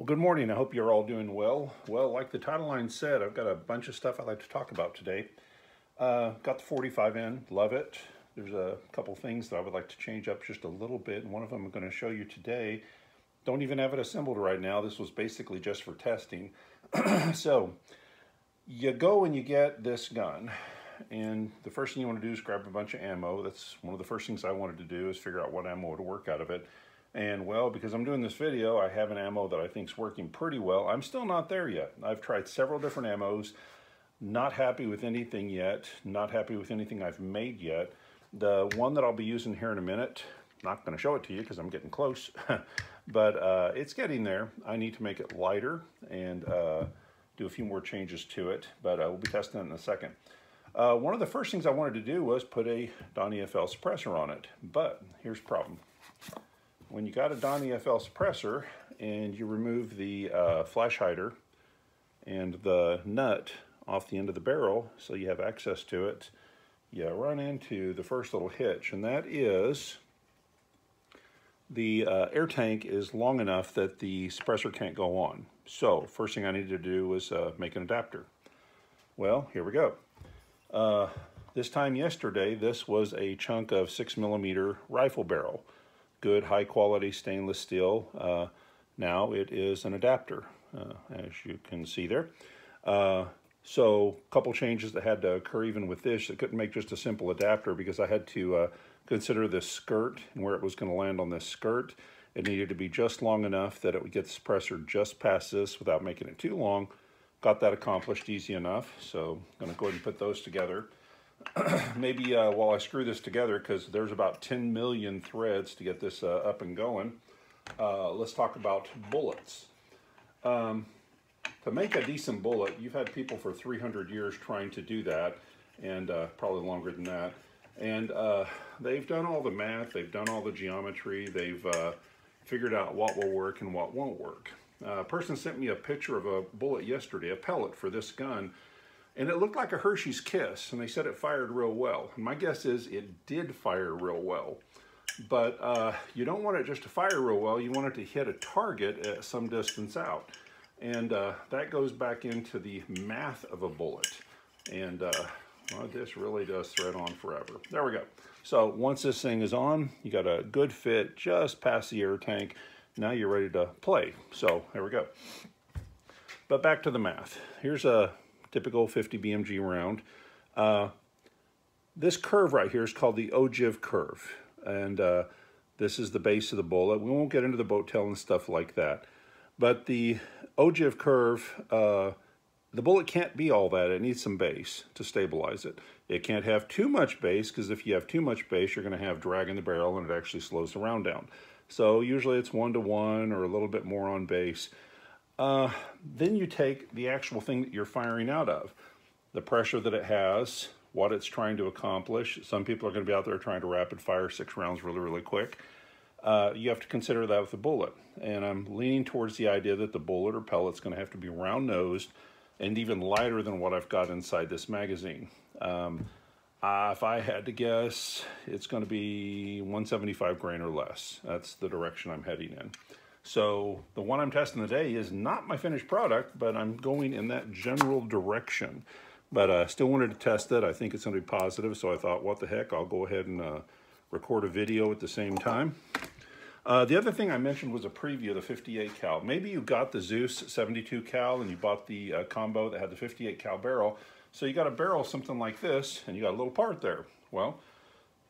Well, good morning. I hope you're all doing well. Well, like the title line said, I've got a bunch of stuff I'd like to talk about today. Uh, got the 45 in, love it. There's a couple things that I would like to change up just a little bit, and one of them I'm going to show you today. Don't even have it assembled right now. This was basically just for testing. so, you go and you get this gun, and the first thing you want to do is grab a bunch of ammo. That's one of the first things I wanted to do is figure out what ammo to work out of it. And well, because I'm doing this video, I have an ammo that I think is working pretty well. I'm still not there yet. I've tried several different ammos, not happy with anything yet, not happy with anything I've made yet. The one that I'll be using here in a minute, not going to show it to you because I'm getting close, but uh, it's getting there. I need to make it lighter and uh, do a few more changes to it, but uh, we'll be testing it in a second. Uh, one of the first things I wanted to do was put a Donny FL suppressor on it, but here's the problem when you got a Donny FL suppressor and you remove the uh, flash hider and the nut off the end of the barrel so you have access to it, you run into the first little hitch, and that is the uh, air tank is long enough that the suppressor can't go on. So first thing I needed to do was uh, make an adapter. Well, here we go. Uh, this time yesterday, this was a chunk of six millimeter rifle barrel good high quality stainless steel. Uh, now it is an adapter, uh, as you can see there. Uh, so a couple changes that had to occur even with this. I couldn't make just a simple adapter because I had to uh, consider this skirt and where it was going to land on this skirt. It needed to be just long enough that it would get the suppressor just past this without making it too long. Got that accomplished easy enough, so I'm going to go ahead and put those together. maybe uh, while I screw this together, because there's about 10 million threads to get this uh, up and going, uh, let's talk about bullets. Um, to make a decent bullet, you've had people for 300 years trying to do that, and uh, probably longer than that. And uh, they've done all the math, they've done all the geometry, they've uh, figured out what will work and what won't work. a person sent me a picture of a bullet yesterday, a pellet for this gun, and it looked like a Hershey's Kiss, and they said it fired real well. And my guess is it did fire real well. But uh, you don't want it just to fire real well, you want it to hit a target at some distance out. And uh, that goes back into the math of a bullet. And uh, well, this really does thread on forever. There we go. So once this thing is on, you got a good fit just past the air tank. Now you're ready to play. So there we go. But back to the math. Here's a typical 50 BMG round. Uh, this curve right here is called the ogive curve. And uh, this is the base of the bullet. We won't get into the boat tail and stuff like that. But the ogive curve, uh, the bullet can't be all that. It needs some base to stabilize it. It can't have too much base because if you have too much base, you're going to have drag in the barrel and it actually slows the round down. So usually it's one to one or a little bit more on base. Uh, then you take the actual thing that you're firing out of, the pressure that it has, what it's trying to accomplish. Some people are going to be out there trying to rapid fire six rounds really, really quick. Uh, you have to consider that with the bullet. And I'm leaning towards the idea that the bullet or pellet's going to have to be round nosed and even lighter than what I've got inside this magazine. Um, uh, if I had to guess, it's going to be 175 grain or less. That's the direction I'm heading in. So the one I'm testing today is not my finished product, but I'm going in that general direction. But I uh, still wanted to test it. I think it's going to be positive, so I thought, what the heck, I'll go ahead and uh, record a video at the same time. Uh, the other thing I mentioned was a preview of the 58 cal. Maybe you got the Zeus 72 cal and you bought the uh, combo that had the 58 cal barrel. So you got a barrel something like this and you got a little part there. Well,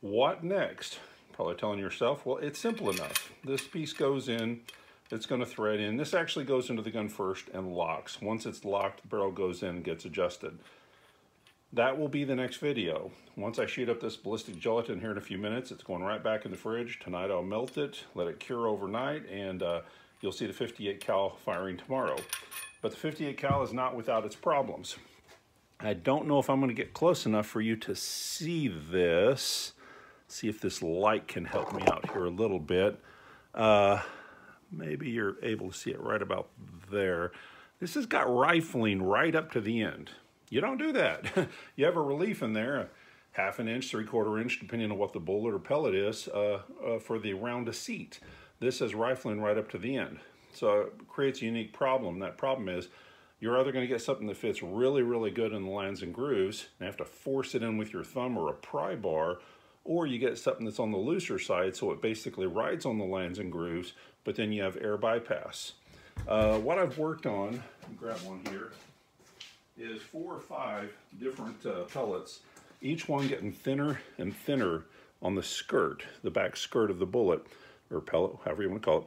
what next? Probably telling yourself, well, it's simple enough. This piece goes in, it's going to thread in. This actually goes into the gun first and locks. Once it's locked, the barrel goes in and gets adjusted. That will be the next video. Once I shoot up this ballistic gelatin here in a few minutes, it's going right back in the fridge. Tonight I'll melt it, let it cure overnight, and uh, you'll see the 58 cal firing tomorrow. But the 58 cal is not without its problems. I don't know if I'm going to get close enough for you to see this. See if this light can help me out here a little bit. Uh, maybe you're able to see it right about there. This has got rifling right up to the end. You don't do that. you have a relief in there, half an inch, three quarter inch, depending on what the bullet or pellet is, uh, uh, for the round of seat. This is rifling right up to the end. So it creates a unique problem. That problem is you're either going to get something that fits really, really good in the lands and grooves and have to force it in with your thumb or a pry bar, or you get something that's on the looser side so it basically rides on the lands and grooves, but then you have air bypass. Uh, what I've worked on, grab one here, is four or five different uh, pellets, each one getting thinner and thinner on the skirt, the back skirt of the bullet, or pellet, however you want to call it,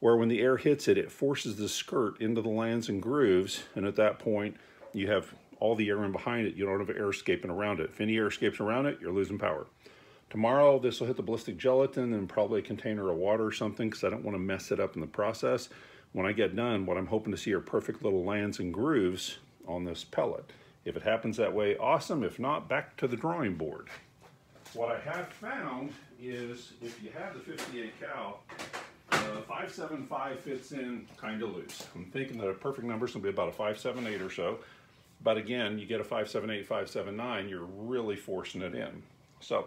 where when the air hits it, it forces the skirt into the lands and grooves, and at that point, you have all the air in behind it. You don't have air escaping around it. If any air escapes around it, you're losing power. Tomorrow, this will hit the ballistic gelatin and probably a container of water or something because I don't want to mess it up in the process. When I get done, what I'm hoping to see are perfect little lands and grooves on this pellet. If it happens that way, awesome. If not, back to the drawing board. What I have found is if you have the 58 cal, uh, 575 fits in kind of loose. I'm thinking that a perfect number is going to be about a 578 or so. But again, you get a 578, 579, you're really forcing it in. So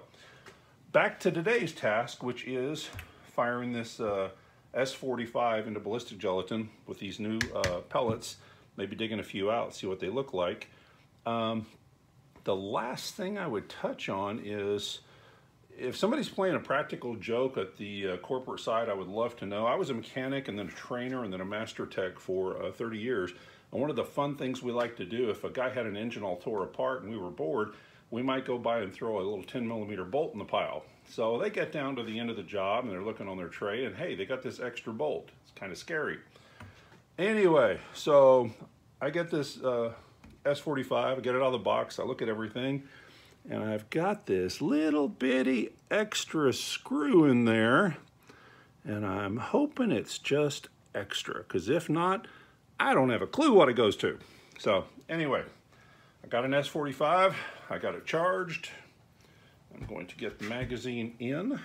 back to today's task, which is firing this uh, S45 into ballistic gelatin with these new uh, pellets, maybe digging a few out, see what they look like. Um, the last thing I would touch on is if somebody's playing a practical joke at the uh, corporate side, I would love to know. I was a mechanic and then a trainer and then a master tech for uh, 30 years. And one of the fun things we like to do, if a guy had an engine all tore apart and we were bored, we might go by and throw a little 10 millimeter bolt in the pile. So they get down to the end of the job and they're looking on their tray and hey, they got this extra bolt. It's kind of scary. Anyway, so I get this uh, S45, I get it out of the box, I look at everything, and I've got this little bitty extra screw in there, and I'm hoping it's just extra, because if not, I don't have a clue what it goes to. So anyway, I got an S45, I got it charged. I'm going to get the magazine in.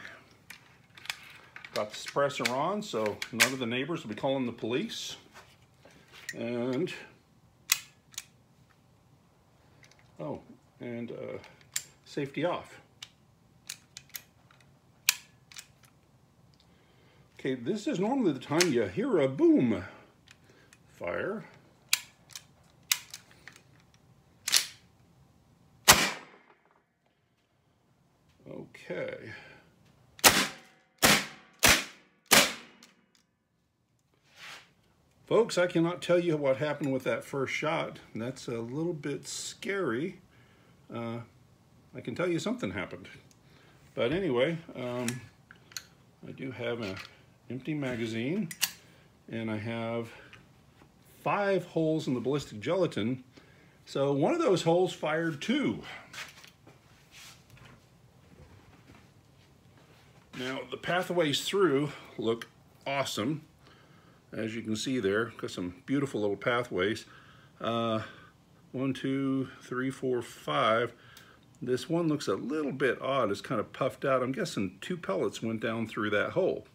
Got the suppressor on, so none of the neighbors will be calling the police. And Oh, and uh, safety off. Okay, this is normally the time you hear a boom. Fire. Okay. Folks, I cannot tell you what happened with that first shot. That's a little bit scary. Uh, I can tell you something happened. But anyway, um, I do have an empty magazine and I have five holes in the ballistic gelatin. So one of those holes fired two. Now the pathways through look awesome as you can see there, got some beautiful little pathways. Uh, one, two, three, four, five. This one looks a little bit odd. It's kind of puffed out. I'm guessing two pellets went down through that hole.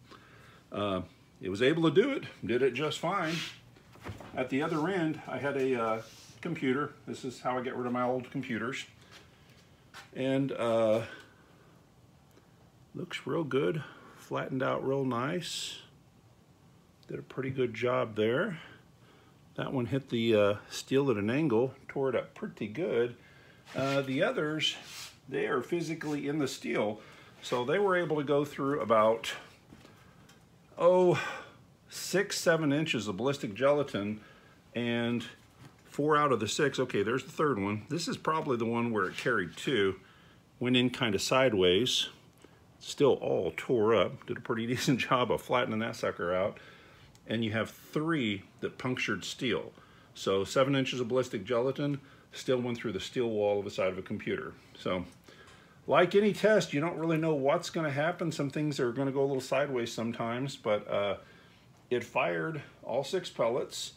Uh, it was able to do it, did it just fine. At the other end, I had a uh, computer. This is how I get rid of my old computers. And uh, looks real good, flattened out real nice. Did a pretty good job there. That one hit the uh, steel at an angle, tore it up pretty good. Uh, the others, they are physically in the steel, so they were able to go through about, oh, six, seven inches of ballistic gelatin, and four out of the six, okay, there's the third one. This is probably the one where it carried two, went in kind of sideways, still all tore up, did a pretty decent job of flattening that sucker out and you have three that punctured steel. So seven inches of ballistic gelatin still went through the steel wall of the side of a computer. So like any test, you don't really know what's going to happen. Some things are going to go a little sideways sometimes, but uh, it fired all six pellets.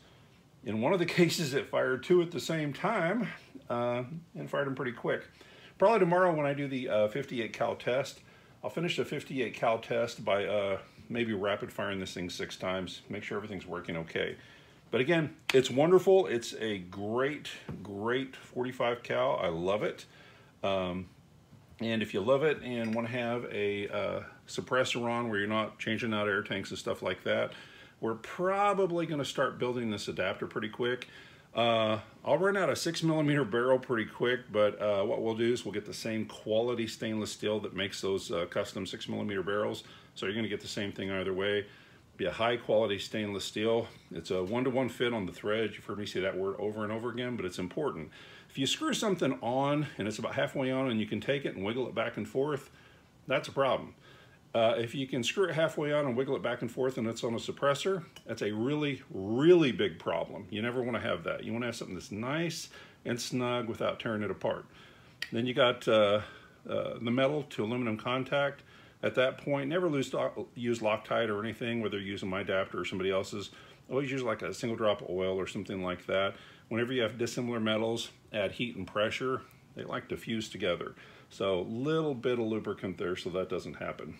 In one of the cases, it fired two at the same time uh, and fired them pretty quick. Probably tomorrow when I do the uh, 58 cal test, I'll finish the 58 cal test by uh, maybe rapid firing this thing six times, make sure everything's working okay. But again, it's wonderful. It's a great, great 45 cal. I love it. Um, and if you love it and want to have a uh, suppressor on where you're not changing out air tanks and stuff like that, we're probably going to start building this adapter pretty quick. Uh, I'll run out a six millimeter barrel pretty quick, but uh, what we'll do is we'll get the same quality stainless steel that makes those uh, custom six millimeter barrels. So you're gonna get the same thing either way. Be a high quality stainless steel. It's a one-to-one -one fit on the thread. You've heard me say that word over and over again, but it's important. If you screw something on and it's about halfway on and you can take it and wiggle it back and forth, that's a problem. Uh, if you can screw it halfway on and wiggle it back and forth and it's on a suppressor, that's a really, really big problem. You never want to have that. You want to have something that's nice and snug without tearing it apart. Then you got uh, uh, the metal to aluminum contact. At that point, never lose, use Loctite or anything, whether you're using my adapter or somebody else's. Always use like a single drop of oil or something like that. Whenever you have dissimilar metals, add heat and pressure. They like to fuse together. So a little bit of lubricant there so that doesn't happen.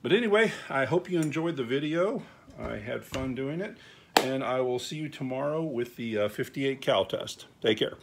But anyway, I hope you enjoyed the video. I had fun doing it. And I will see you tomorrow with the uh, 58 cal test. Take care.